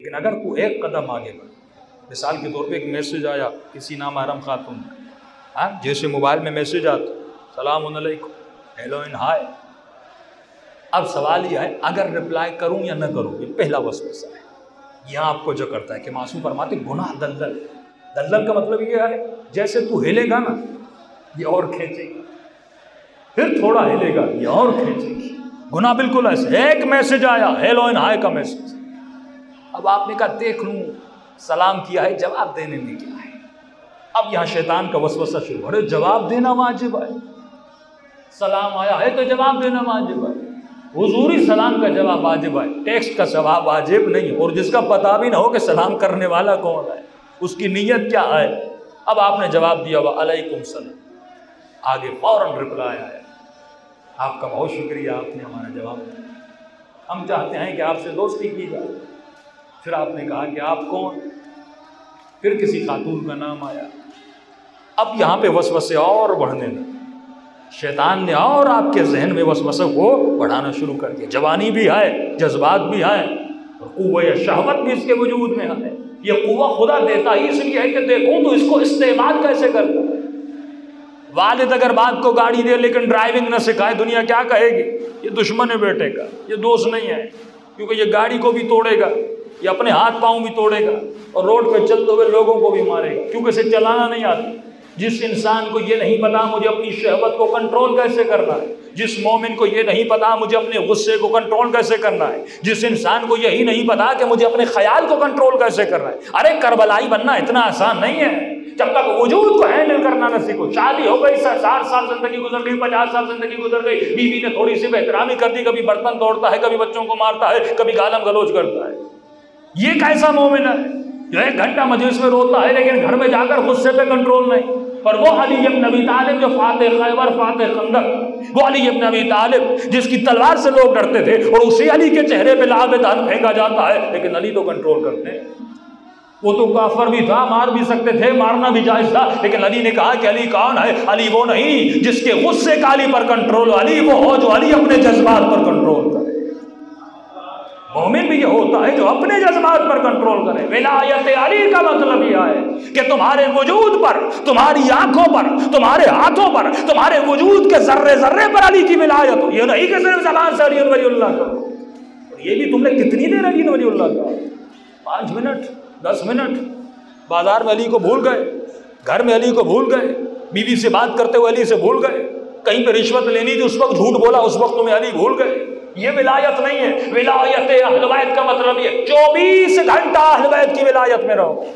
लेकिन अगर तू एक कदम आगे बढ़, मिसाल के तौर पे एक मैसेज आया, किसी नाम आरम खातून हाँ जैसे मोबाइल में मैसेज आता, सलाम हेलो इन हाय। अब सवाल यह है, अगर रिप्लाई करूँ या न करूँ, ये पहला वसवसा है। यह आपको जो करता है कि मासूम फरमाते, गुनाह दलदल दलदल का मतलब ये है, जैसे तू हिलेगा ना, ये और खींचेगी। फिर थोड़ा हिलेगा, ये और खींचेगी। गुना बिल्कुल ऐसे, एक मैसेज आया, हेलो इन हाय का मैसेज। अब आपने कहा, देख लूँ, सलाम किया है, जवाब देने में क्या है? अब यहाँ शैतान का वसवसा शुरू अरे जवाब देना वाजिब है। सलाम आया है तो जवाब देना वाजिब है। हजूरी सलाम का जवाब वाजिब है, टेक्स्ट का जवाब वाजिब नहीं, और जिसका पता भी ना हो कि सलाम करने वाला कौन है, उसकी नीयत क्या है। अब आपने जवाब दिया वह अलैकुम सलाम। आगे फ़ौरन रिप्लाई आया। आपका बहुत शुक्रिया, आपने हमारा जवाब दिया। हम चाहते हैं कि आपसे दोस्ती की जाए। फिर आपने कहा कि आप कौन? फिर किसी खातून का नाम आया। अब यहाँ पे वसवसे और बढ़ने लगे। शैतान ने और आपके जहन में वसवसों को बढ़ाना शुरू कर दिया। जवानी भी है, जज्बात भी है कुआ शहवत भी इसके वजूद में है। ये कुआ खुदा देता ही इसलिए है कि देखूँ तो इसको इस्तेमाल कैसे करता वालिद अगर बाप को गाड़ी दे, लेकिन ड्राइविंग न सिखाए, दुनिया क्या कहेगी? ये दुश्मन है बेटे का, ये दोस्त नहीं है, क्योंकि ये गाड़ी को भी तोड़ेगा। ये अपने हाथ पाँव भी तोड़ेगा और रोड पे चलते हुए लोगों को भी मारेगा। क्योंकि इसे चलाना नहीं आता। जिस इंसान को ये नहीं पता मुझे अपनी शहबत को कंट्रोल कैसे करना है, जिस मोमिन को ये नहीं पता मुझे अपने गुस्से को कंट्रोल कैसे करना है, जिस इंसान को यही नहीं पता कि मुझे अपने ख्याल को कंट्रोल कैसे करना है। अरे करबलाई बनना इतना आसान नहीं है। जब तक वजूद को हैंडल करना न सीखो। शादी हो गई सर साठ साल ज़िंदगी गुजर गई, पचास साल ज़िंदगी गुजर गई। बीवी ने थोड़ी सी बेहतरामी कर दी, कभी बर्तन तोड़ता है, कभी बच्चों को मारता है, कभी गालम गलोच करता है। ये कैसा मोमिन है? जो एक घंटा मजलिस में रोता है, लेकिन घर में जाकर गुस्से पे कंट्रोल नहीं। पर वो अली इब्न नबी तालिब जो फाते खैबर फाते खंदक वो अली इब्न नबी तालिब, जिसकी तलवार से लोग डरते थे, और उसी अली के चेहरे पे लाभ दान फेंका जाता है, लेकिन अली तो कंट्रोल करते हैं। वो तो काफर भी था, मार भी सकते थे, मारना भी जायज़ था, लेकिन अली ने कहा कि अली कौन है? अली वो नहीं, जिसके गुस्से का अली पर कंट्रोल अली वो हो जो अली अपने जज्बात पर कंट्रोल करे। मोमिन भी ये होता है जो अपने जज्बात पर कंट्रोल करे। विलायत अली का मतलब यह है कि तुम्हारे वजूद पर, तुम्हारी आँखों पर, तुम्हारे हाथों पर, तुम्हारे वजूद के जर्रे जर्रे पर अली की विलायत हो। ये नहीं कि सिर्फ़ जबान से अली वलील्लाह करो ये भी तुमने कितनी देर अली वलील्लाह का पाँच मिनट, दस मिनट, बाज़ार में अली को भूल गए, घर में अली को भूल गए, बीवी से बात करते हुए अली से भूल गए, कहीं पर रिश्वत लेनी थी, उस वक्त झूठ बोला, उस वक्त तुम्हें अली भूल गए। ये विलायत नहीं है। विलायत अहलवैत का मतलब ये, चौबीस घंटा अहलवैत की विलायत में रहो।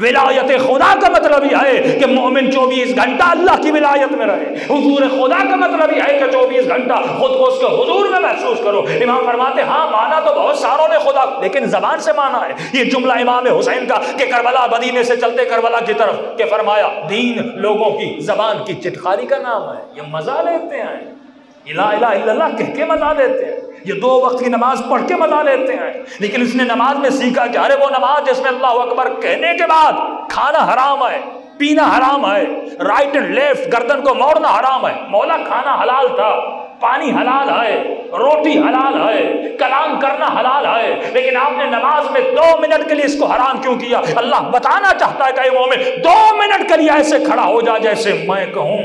विलायत खुदा का मतलब यह है कि मोमिन 24 घंटा अल्लाह की विलायत में रहे। हुजूर खुदा का मतलब यह है कि 24 घंटा खुद को उसके हुजूर में महसूस करो। इमाम फरमाते हाँ माना तो बहुत सारों ने खुदा, लेकिन जबान से माना है। ये जुमला इमाम हुसैन का कि करबला मदीने से चलते करबला की तरफ़ के फरमाया, दीन लोगों की जबान की चिटखारी का नाम है। ये मज़ा लेते हैं। इला इला इल्लल्लाह कह के मज़ा लेते हैं। ये दो वक्त की नमाज़ पढ़ के मज़ा लेते हैं। लेकिन उसने नमाज़ में सीखा कि अरे वो नमाज़ जिसमें अल्लाह अकबर कहने के बाद खाना हराम है, पीना हराम है राइट एंड लेफ़्ट गर्दन को मोड़ना हराम है। मौला, खाना हलाल था, पानी हलाल है, रोटी हलाल है, कलाम करना हलाल है। लेकिन आपने नमाज़ में दो मिनट के लिए इसको हराम क्यों किया? अल्लाह बताना चाहता है कई मोमिन, दो मिनट के लिए ऐसे खड़ा हो जा जैसे मैं कहूँ।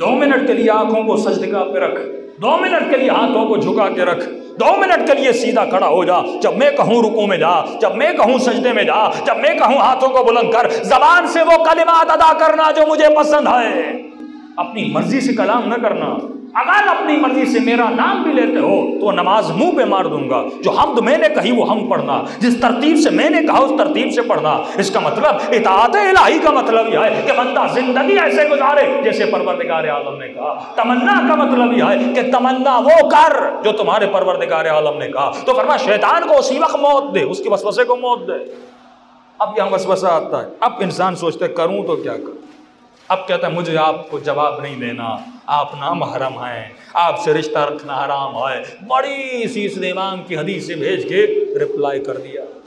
दो मिनट के लिए आँखों को सजदगा पे रख, दो मिनट के लिए हाथों को झुका के रख, दो मिनट के लिए सीधा खड़ा हो जा। जब मैं कहूँ रुको में जा, जब मैं कहूँ सजदे में जा, जब मैं कहूँ हाथों को बुलंद कर, जबान से वो कलिमात अदा करना जो मुझे पसंद है। अपनी मर्ज़ी से कलाम न करना अगर अपनी मर्ज़ी से मेरा नाम भी लेते हो तो नमाज़ मुँह पे मार दूँगा। जो हमद मैंने कही, वो हम पढ़ना। जिस तरतीब से मैंने कहा, उस तरतीब से पढ़ना। इसका मतलब इतात इलाही का मतलब यह है कि बंदा ज़िंदगी ऐसे गुजारे, जैसे परवरदिगार आलम ने कहा। तमन्ना का मतलब यह है कि तमन्ना वो कर, जो तुम्हारे परवरदिगार आलम ने कहा। तो फरमा, शैतान को उसी वक्त मौत दे, उसकी वसवसे को मौत दे। अब यहाँ वसवसा आता है। अब इंसान सोचते करूँ तो क्या करूँ? अब कहता है, मुझे आपको जवाब नहीं देना। आप ना महरम हैं। आपसे रिश्ता रखना हराम है। बड़ी सी इस की हदीस से भेज के रिप्लाई कर दिया।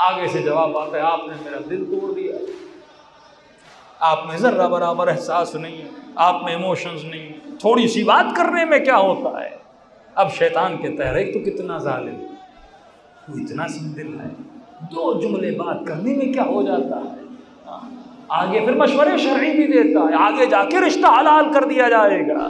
आगे से जवाब आता है, आपने मेरा दिल तोड़ दिया। आप में ज़र्रा बराबर एहसास नहीं है। आप में इमोशंस नहीं थोड़ी सी बात करने में क्या होता है? अब शैतान के है तो कितना जालिम? तू इतना संदिल है। दो जुमले बात करने में क्या हो जाता है? हाँ। आगे फिर मशवरे शर्री भी देता है, आगे जाके रिश्ता हलाल कर दिया जाएगा।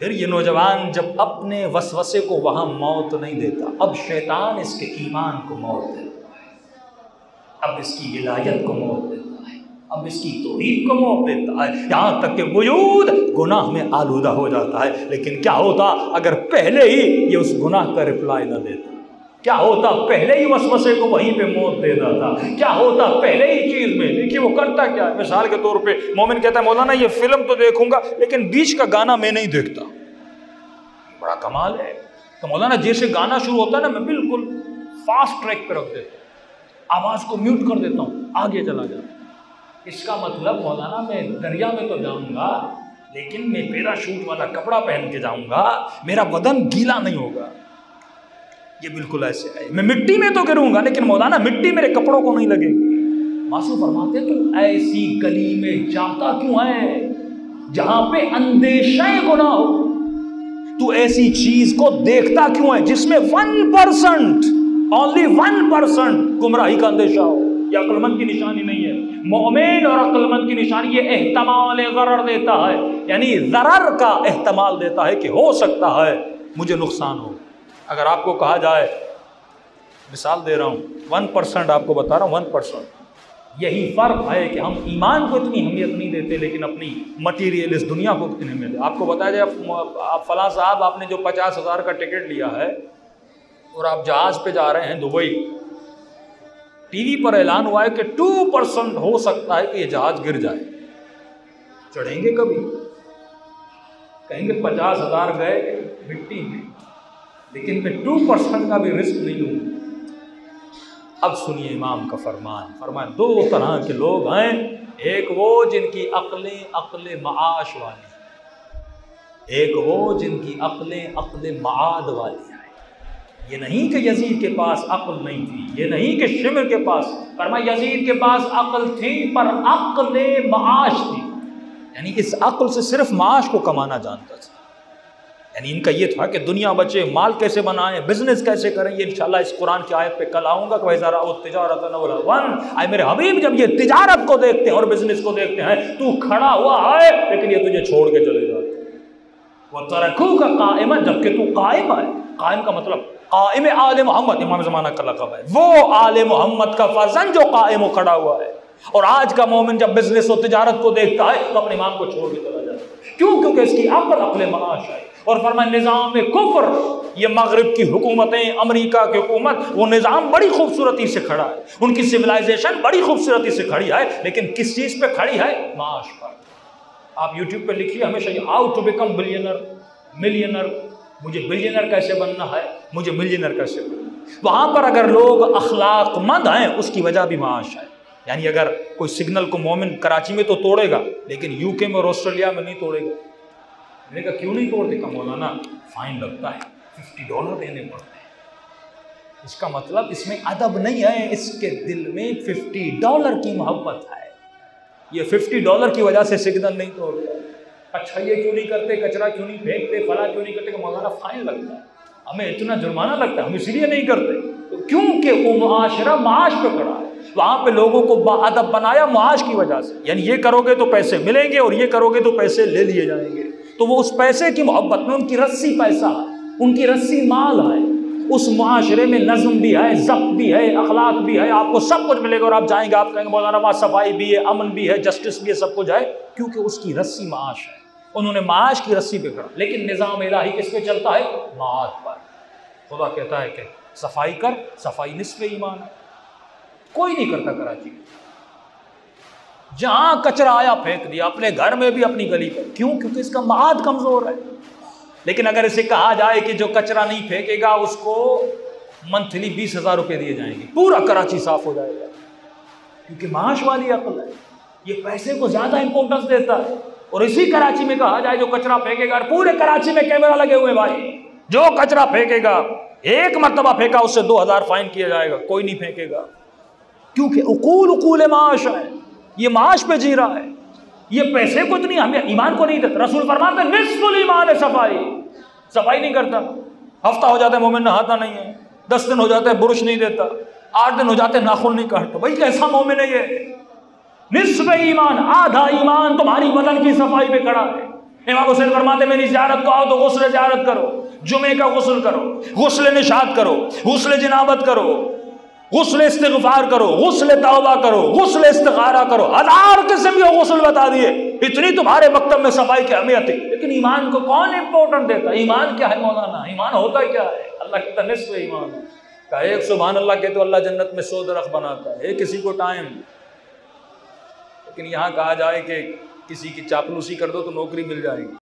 फिर ये नौजवान जब अपने वसवसे को वहाँ मौत नहीं देता, अब शैतान इसके ईमान को मौत देता है। अब इसकी विलायत को मौत देता है, अब इसकी तोहीद को मौत देता है। यहाँ तक कि वजूद गुनाह में आलूदा हो जाता है, लेकिन क्या होता, अगर पहले ही ये उस गुनाह का रिप्लाई ना देता। क्या होता पहले ही वसवसे को वहीं पे मौत दे देता? क्या होता पहले ही चीज़ में? देखिए वो करता क्या मिसाल के तौर पे मोमिन कहता है, मौलाना, ये फ़िल्म तो देखूँगा, लेकिन बीच का गाना मैं नहीं देखता। बड़ा कमाल है। तो मौलाना, जैसे गाना शुरू होता है ना, मैं बिल्कुल फास्ट ट्रैक पे रख देता आवाज़ को म्यूट कर देता हूँ, आगे चला जाता इसका मतलब मौलाना, मैं दरिया में तो जाऊँगा, लेकिन मैं पैराशूट वाला कपड़ा पहन के जाऊँगा, मेरा बदन गीला नहीं होगा। ये बिल्कुल ऐसे है। मैं मिट्टी में तो गिरूँगा लेकिन मौलाना, मिट्टी मेरे कपड़ों को नहीं लगेगी मासू फरमाते तू ऐसी गली में जाता क्यों है, जहाँ पे अंदेशा गुना हो? तू ऐसी चीज़ को देखता क्यों है, जिसमें one percent only one percent गुमराही का अंदेशा हो? यह अक्लमंद की निशानी नहीं है। मोमिन और अक्लमंद की निशानी ये एहतमाल जरर देता है। यानी जरर का एहतमाल देता है कि हो सकता है मुझे नुकसान हो। अगर आपको कहा जाए, मिसाल दे रहा हूँ वन परसेंट आपको बता रहा हूँ वन परसेंट यही फ़र्क है कि हम ईमान को इतनी अहमियत नहीं देते, लेकिन अपनी मटीरियल इस दुनिया को कितनी अहमियत आपको बताया जाए, आप फला साहब, आपने जो पचास हज़ार का टिकट लिया है, और आप जहाज़ पे जा रहे हैं दुबई, टीवी पर ऐलान हुआ है कि टू परसेंट हो सकता है कि ये जहाज़ गिर जाए। चढ़ेंगे कभी? कहेंगे पचास हज़ार गए, मिट्टी में। लेकिन मैं टू परसेंट का भी रिस्क नहीं लूँगा अब सुनिए इमाम का फरमान। फरमान, दो तरह के लोग हैं। एक वो जिनकी अकलें अकल माश वाली एक वो जिनकी अकलें अकल माद वाली हैं। ये नहीं कि यजीद के पास अक्ल नहीं थी, ये नहीं कि शिमर के पास। फरमा यजीद के पास अकल थी, पर अकल माश थी। यानी इस अकल से सिर्फ़ माश को कमाना जानता था। यानी इनका ये था कि दुनिया बचे, माल कैसे बनाएँ बिज़नेस कैसे करें, ये इंशाल्लाह इस कुरान की आयत पे कल आऊँगा कि भाई ज़रा वो तिजारत वन, आए मेरे हबीब जब ये तिजारत को देखते हैं और बिज़नेस को देखते हैं, तू खड़ा हुआ है, लेकिन ये तुझे छोड़ के चले जाते वो तरकू का कायम है, जबकि तू कायम है। कायम का मतलब कायम आल मोहम्मद, इमाम जमाना का लकब है। वो आल मोहम्मद का फर्जन जो कायम खड़ा हुआ है। और आज का मोमिन जब बिज़नेस और तिजारत को देखता है तो अपने इमाम को छोड़ के चला क्यों? क्योंकि इसकी अकल अपने माश है और फरमा निज़ाम कुफर, ये मगरब की हुकूमतें, अमरीका की हुकूमत, वो निज़ाम बड़ी खूबसूरती से खड़ा है। उनकी सिविलाइजेशन बड़ी खूबसूरती से खड़ी है, लेकिन किस चीज़ पर खड़ी है? माश पर। आप यूट्यूब पर लिखिए, हमेशा how to become billionaire millionaire मुझे बिलियनर कैसे बनना है? मुझे मिलियनर कैसे बनना वहाँ पर अगर लोग अखलाकमंद हैं, उसकी वजह भी माश है। यानी अगर कोई सिग्नल को मोमिन कराची में तो तोड़ेगा, लेकिन यूके में और ऑस्ट्रेलिया में नहीं तोड़ेगा। मैंने कहा, क्यों नहीं तोड़ देता मौलाना फाइन लगता है फिफ्टी डॉलर देने पड़ते हैं। इसका मतलब इसमें अदब नहीं है, इसके दिल में फिफ्टी डॉलर की मोहब्बत है। ये फिफ्टी डॉलर की वजह से सिग्नल नहीं तोड़ता। अच्छा ये क्यों नहीं करते? कचरा क्यों नहीं फेंकते? फला क्यों नहीं करते? मौलाना फाइन लगता है। हमें इतना जुर्माना लगता है, हम इसलिए नहीं करते। तो क्योंकि वो मुआशरा माश पे खड़ा है वहाँ पे लोगों को बादब बनाया मुआश की वजह से। यानी ये करोगे तो पैसे मिलेंगे और ये करोगे तो पैसे ले लिए जाएँगे। तो वो उस पैसे की मोहब्बत में उनकी रस्सी पैसा है, उनकी रस्सी माल है। उस माशरे में नज्म भी है, जब्त भी है, अखलाक भी है, आपको सब कुछ मिलेगा और आप जाएँगे, आप कहेंगे, मौलाना वहाँ सफ़ाई भी है, अमन भी है, जस्टिस भी है, सब कुछ है। क्योंकि उसकी रस्सी माश है। उन्होंने माश की रस्सी पे करा लेकिन निज़ाम इलाही किस पे चलता है? माद पर। खुदा कहता है कि सफ़ाई कर, सफ़ाई निसफ ईमान। है कोई नहीं करता कराची। जहाँ कचरा आया, फेंक दिया। अपने घर में भी अपनी गली पर। क्यों? क्योंकि इसका माद कमज़ोर है। लेकिन अगर इसे कहा जाए कि जो कचरा नहीं फेंकेगा, उसको मंथली बीस हज़ार रुपये दिए जाएँगे। पूरा कराची साफ़ हो जाएगा। क्योंकि माश वाली अकल है। ये पैसे को ज़्यादा इंपॉर्टेंस देता है। और इसी कराची में कहा जाए, जो कचरा फेंकेगा पूरे कराची में कैमरा लगे हुए भाई। जो कचरा फेंकेगा, एक मरतबा फेंका, उससे दो हज़ार फाइन किया जाएगा। कोई नहीं फेंकेगा। क्योंकि उकूल उकूल माश है। ये माश पे जी रहा है। ये पैसे को इतनी हमें ईमान को नहीं देता। रसूल फरमाते निस्फुल ईमान है सफ़ाई। सफ़ाई नहीं करता। हफ़्ता हो जाता है, मोमिन नहाता नहीं है। दस दिन हो जाता है, बुरुश नहीं देता। आठ दिन हो जाते नाखून नहीं काटता। भाई, कैसा मोमिन है ये? निस्फ ईमान, आधा ईमान तुम्हारी बदन की सफ़ाई में खड़ा है। इमाम हुसैन फरमाते मेरी जियारत को आओ तो गुस्ल जियारत करो। जुमे का गुस्ल करो। गुस्ल निशात करो। गुस्ल जिनाबत करो। गुस्ल इस्तगफार करो, गुस्ल तौबा करो, गुस्ल इस्तारा करो। हज़ार किस्म के गुस्ल बता दिए। इतनी तुम्हारे मकतब में सफ़ाई की अहमियत है लेकिन ईमान को कौन इंपॉर्टेंट देता? है ईमान क्या है मौलाना? ईमान होता क्या है? अल्लाह कहता निस्फ ईमान। का एक सुबहान अल्लाह के तो अल्लाह जन्नत में सौ दरख बनाता है। किसी को टाइम। लेकिन यहाँ कहा जाए कि किसी की चापलूसी कर दो तो नौकरी मिल जाएगी।